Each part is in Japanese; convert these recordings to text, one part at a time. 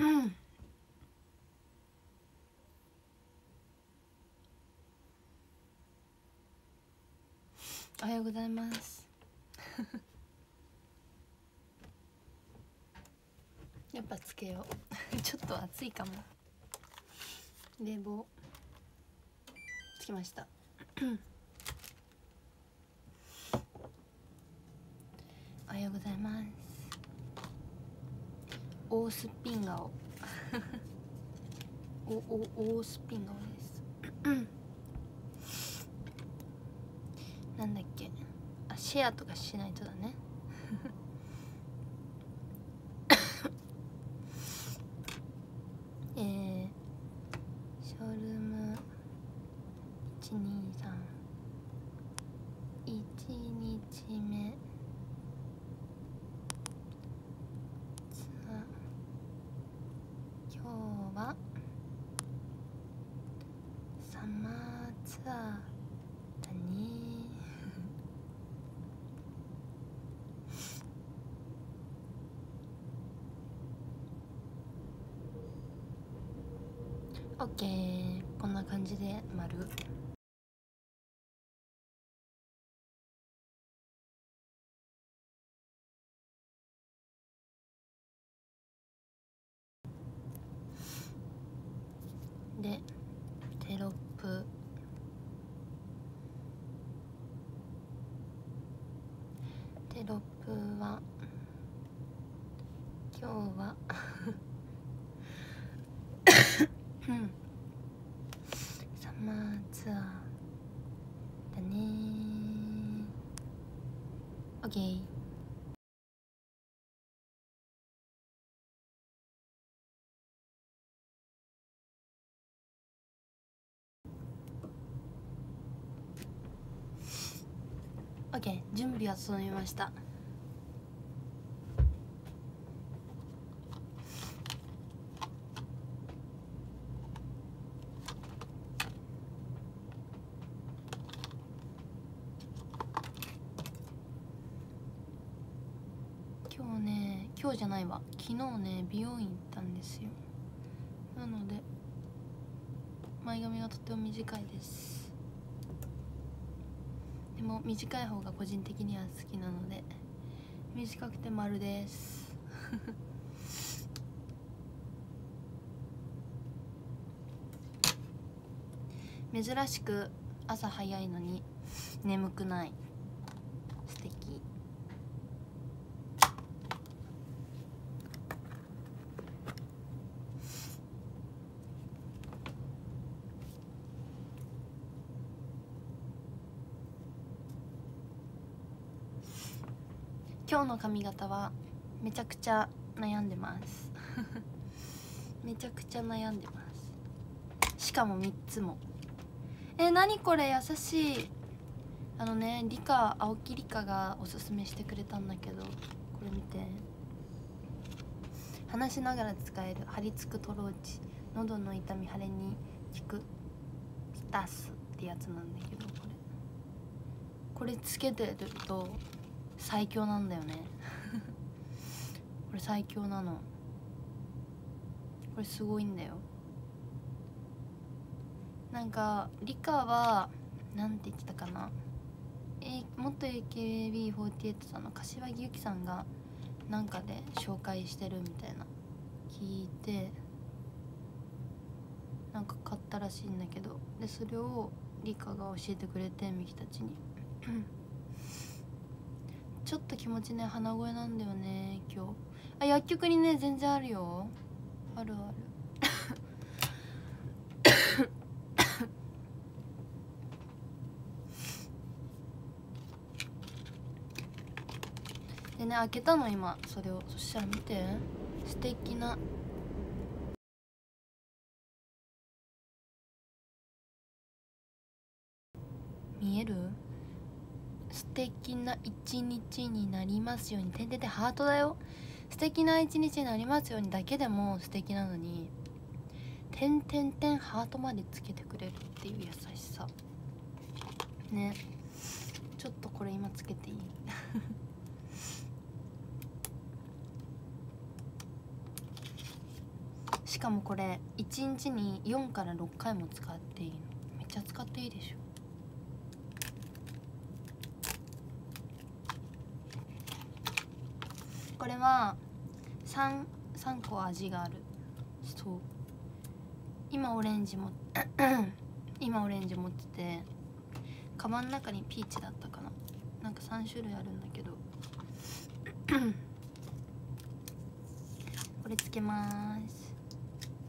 うん。おはようございます。やっぱつけよう。ちょっと暑いかも。冷房。つきました。おはようございます。大すっぴん顔。おお大すっぴん顔です。なんだっけ。あシェアとかしないとだね。えー、ショールーム123日目さあ今日はサマーツアーだねオッケー。こんな感じで丸でテロップテロップは今日はうんサマーツアーだねオッケーオッケー準備は整いました。今日ね今日じゃないわ。昨日ね美容院行ったんですよ。なので前髪がとっても短いです。も短い方が個人的には好きなので短くて丸です。珍しく朝早いのに眠くない素敵今日の髪型はめちゃくちゃ悩んでます。めちゃくちゃ悩んでます。しかも3つも。え何これ？優しい。あのね理科青木理科がおすすめしてくれたんだけど。これ見て。話しながら使える。張り付くトローチ。喉の痛み腫れに効く。ピタスってやつなんだけどこれ。これつけてると最強なんだよね。これ最強なの。これすごいんだよ。なんか理科はなんて言ってたかな。え元 AKB48 さんの柏木由紀さんがなんかで紹介してるみたいな。聞いてなんか買ったらしいんだけど。でそれを理科が教えてくれてミキたちに。ちょっと気持ちね鼻声なんだよね今日。あ薬局にね全然あるよ。あるある。でね開けたの今。それを。そしたら見て。素敵な。見える？素敵な一日になりますように。てんてんてんハートだよ。素敵な一日になりますようにだけでも素敵なのにてんてんてんハートまでつけてくれるっていう優しさ。ね。ちょっとこれ今つけていい？しかもこれ1日に4から6回も使っていいの。めっちゃ使っていいでしょ。これは 3, 3個味がある。そう。今オレンジも 今オレンジ持っててカバンの中にピーチだったかな。なんか3種類あるんだけど。これつけます。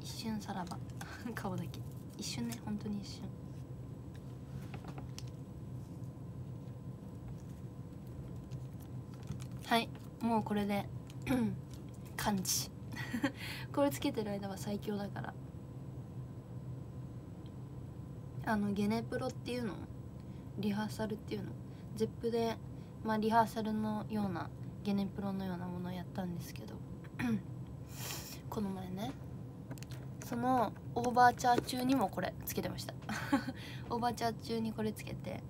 一瞬さらば。顔だけ。一瞬ね。本当に一瞬。はい。もうこれで 感じ これつけてる間は最強だから。あのゲネプロっていうの？リハーサルっていうの？ゼップでまあリハーサルのようなゲネプロのようなものをやったんですけど この前ねそのオーバーチャー中にもこれつけてました。オーバーチャー中にこれつけて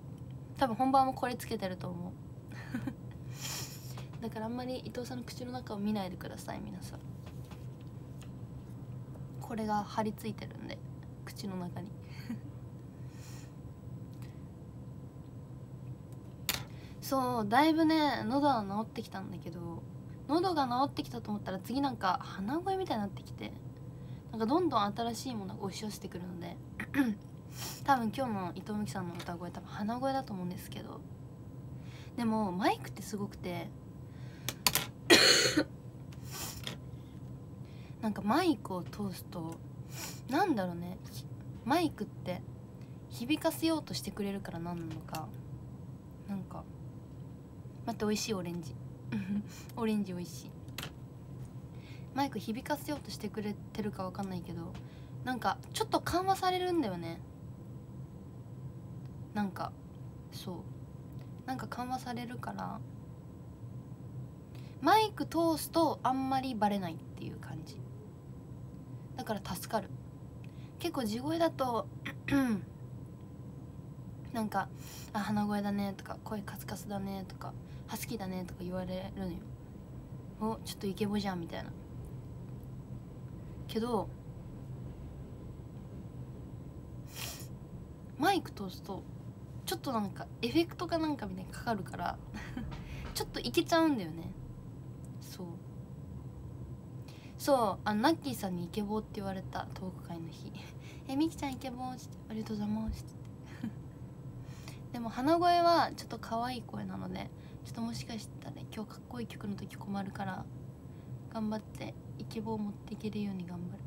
多分本番もこれつけてると思う。だからあんまり伊藤さんの口の中を見ないでください皆さん。これが張り付いてるんで口の中に。そうだいぶね喉は治ってきたんだけど喉が治ってきたと思ったら次なんか鼻声みたいになってきてなんかどんどん新しいものが押し寄せてくるので 多分今日の伊藤美樹さんの歌声多分鼻声だと思うんですけどでもマイクってすごくて なんかマイクを通すとなんだろうね。マイクって響かせようとしてくれるから何なのか。なんか待って美味しいオレンジ。オレンジ美味しい。マイク響かせようとしてくれてるかわかんないけどなんかちょっと緩和されるんだよね。なんかそう。なんか緩和されるからマイク通すとあんまりバレないっていう感じ。だから助かる。結構地声だと なんか「あ鼻声だね」とか「声カスカスだね」とか「ハスキーだね」とか言われるのよ。おちょっとイケボじゃんみたいな。けどマイク通すとちょっとなんかエフェクトかなんかみたいにかかるから ちょっといけちゃうんだよねそうそうあのナッキーさんにイケボーって言われたトーク会の日「えみきちゃんイケボー」ってありがとうございます」っ てでも鼻声はちょっと可愛い声なのでちょっともしかしたら今日かっこいい曲の時困るから頑張ってイケボを持っていけるように頑張る。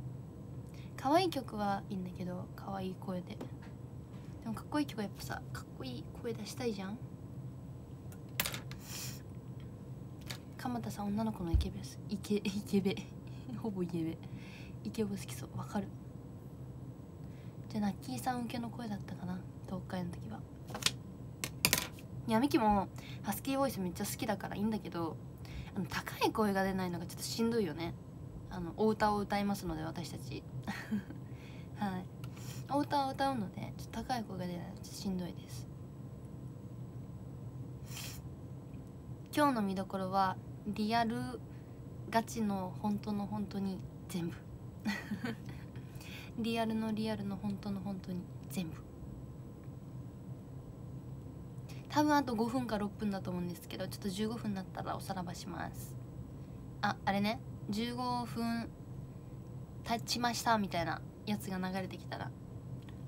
可愛い曲はいいんだけど可愛い声で。でもかっこいい曲はやっぱさかっこいい声出したいじゃん。鎌田さん女の子のイケベです。イケ イケベ。ほぼイケベイケボ好きそう。わかる。じゃあナッキーさん受けの声だったかな。東海の時は。いやミキもハスキーボイスめっちゃ好きだからいいんだけどあの高い声が出ないのがちょっとしんどいよね。あのお歌を歌いますので私たち。はい。お歌を歌うのでちょっと高い声が出ないのちょっとしんどいです。今日の見どころはリアルガチの本当の本当に全部。リアルのリアルの本当の本当に全部。多分あと5分か6分だと思うんですけどちょっと15分になったらおさらばします。ああれね。15分経ちましたみたいなやつが流れてきたら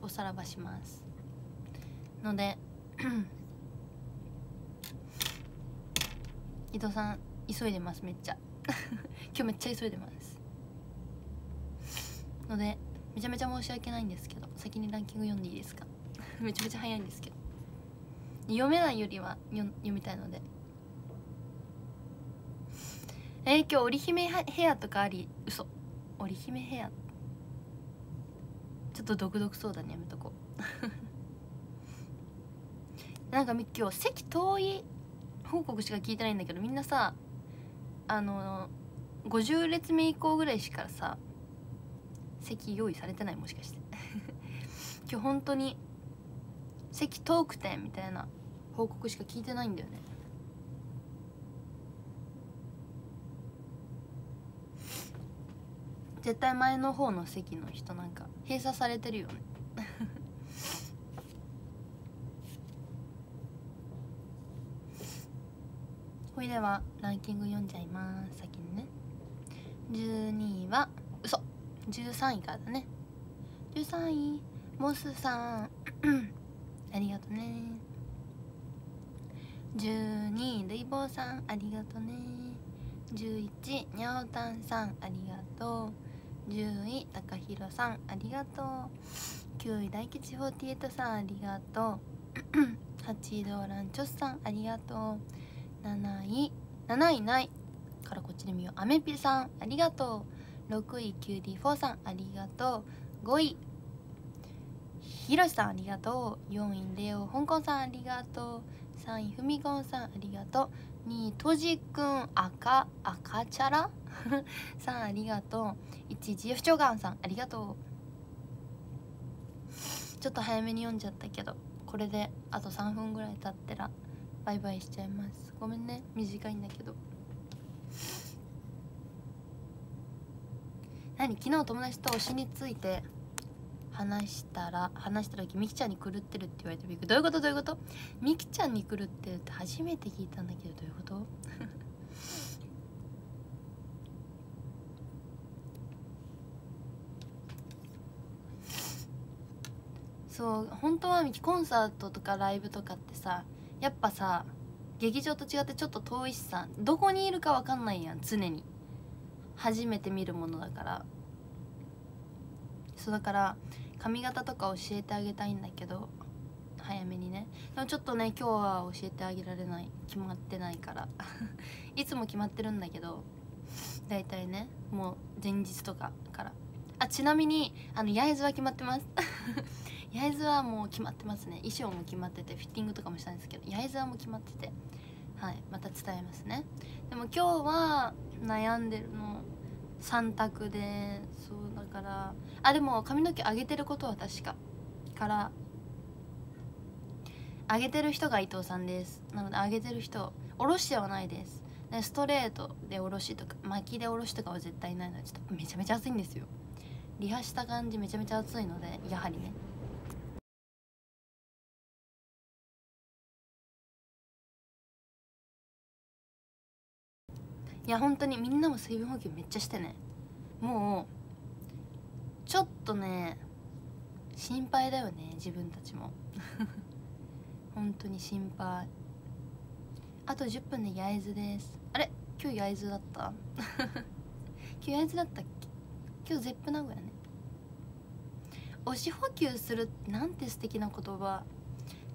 おさらばします。ので 伊藤さん急いでますめっちゃ 今日めっちゃ急いでます。のでめちゃめちゃ申し訳ないんですけど先にランキング読んでいいですか？めちゃめちゃ早いんですけど。読めないよりは読みたいので。えー、今日織姫ヘアとかあり？嘘。織姫ヘア。ちょっと毒々そうだねやめとこう。なんか今日席遠い報告しか聞いてないんだけどみんなさあの50列目以降ぐらいしかさ席用意されてないもしかして。今日本当に席遠くてみたいな報告しか聞いてないんだよね。絶対前の方の席の人なんか閉鎖されてるよね。ではランキング読んじゃいます。先にね。12位は嘘。13位からだね。13位モスさん。ありがとね。12位ルイボーさん。ありがとね。11位にゃおたんさん。ありがとう。10位たかひろさん。ありがとう。9位大吉48さん。ありがとう。8位ドーランチョスさん。ありがとう。7位7位ない。からこっちで見よう。アメピさんありがとう。6位 QD4 さんありがとう。5位ひろしさんありがとう。4位レオ香港さんありがとう。3位ふみごんさんありがとう。2位とじくん赤赤チャラ？さんありがとう。1位ジフチョガンさんありがとう。ちょっと早めに読んじゃったけどこれであと3分ぐらい経ったら。バイバイしちゃいます。ごめんね。短いんだけど。何？昨日友達と推しについて話したら話した時みきちゃんに狂ってるって言われてびっくりどういうこと？どういうこと？みきちゃんに狂ってるって初めて聞いたんだけどどういうこと？そう本当はミキコンサートとかライブとかってさやっぱさ劇場と違ってちょっと遠いしさどこにいるか分かんないやん常に。初めて見るものだから。そうだから髪型とか教えてあげたいんだけど早めにね。でもちょっとね今日は教えてあげられない。決まってないから。いつも決まってるんだけど大体ねもう前日とかから。あちなみにあの焼津は決まってます。焼津はもう決まってますね。衣装も決まっててフィッティングとかもしたんですけど焼津はもう決まっててはいまた伝えますね。でも今日は悩んでるの3択でそうだからあでも髪の毛上げてることは確か。から上げてる人が伊藤さんです。なので上げてる人下ろしではないです。でストレートで下ろしとか巻きで下ろしとかは絶対ないのでちょっとめちゃめちゃ暑いんですよ。リハした感じめちゃめちゃ暑いのでやはりね。いや本当にみんなも水分補給めっちゃしてね。もうちょっとね心配だよね自分たちも。本当に心配。あと10分で焼津です。あれ今日焼津だった？今日焼津だったっけ？今日ゼップ名古屋ね。推し補給するなんて素敵な言葉。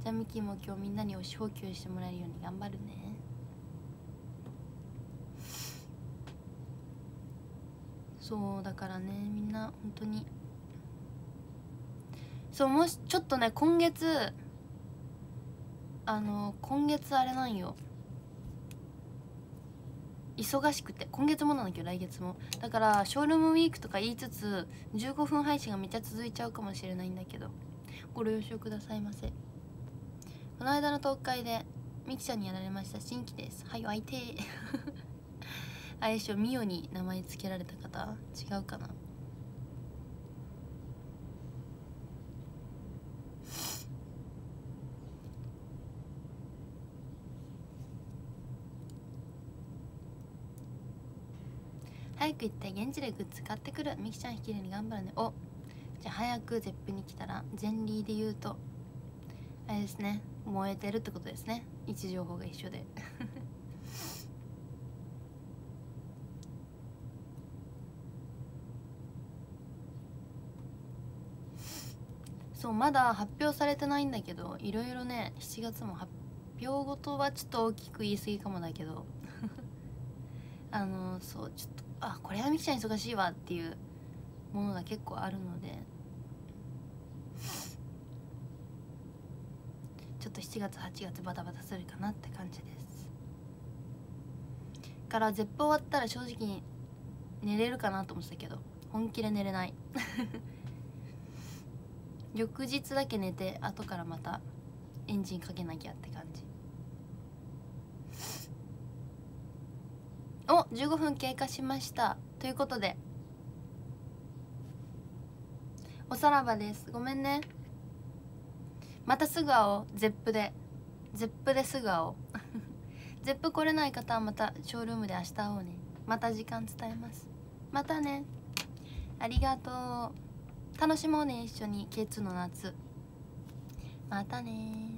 じゃあミキも今日みんなに推し補給してもらえるように頑張るね。そうだからねみんな本当に。そうもしちょっとね今月あの今月あれなんよ。忙しくて今月もなんだけど来月も。だからショールームウィークとか言いつつ15分配信がめっちゃ続いちゃうかもしれないんだけど。ご了承くださいませ。この間の東海でミキちゃんにやられました新規です。はいお相手。あれでしょミオに名前つけられた方違うかな？早く行って現地でグッズ買ってくる。ミキちゃん引きるに頑張るね。おじゃあ早くゼップに来たら前リーで言うとあれですね燃えてるってことですね。位置情報が一緒で。そうまだ発表されてないんだけどいろいろね7月も発表ごとはちょっと大きく言い過ぎかもだけど。あのそうちょっとあこれはみきちゃん忙しいわっていうものが結構あるので。ちょっと7月8月バタバタするかなって感じです。から絶プ終わったら正直寝れるかなと思ってたけど本気で寝れない。翌日だけ寝て後からまたエンジンかけなきゃって感じ。お15分経過しました。ということで。おさらばです。ごめんね。またすぐ会おう。ゼップで。ゼップですぐ会おう。ゼップ来れない方はまたショールームで明日会おうね。また時間伝えます。またね。ありがとう。楽しもうね一緒に。K2 の夏。またね